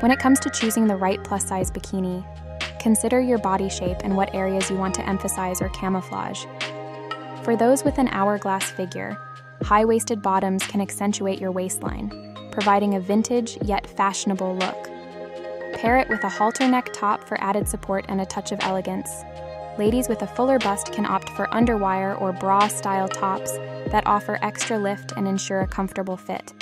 When it comes to choosing the right plus size bikini, consider your body shape and what areas you want to emphasize or camouflage. For those with an hourglass figure, high waisted bottoms can accentuate your waistline, providing a vintage yet fashionable look. Pair it with a halter neck top for added support and a touch of elegance. Ladies with a fuller bust can opt for underwire or bra style tops that offer extra lift and ensure a comfortable fit.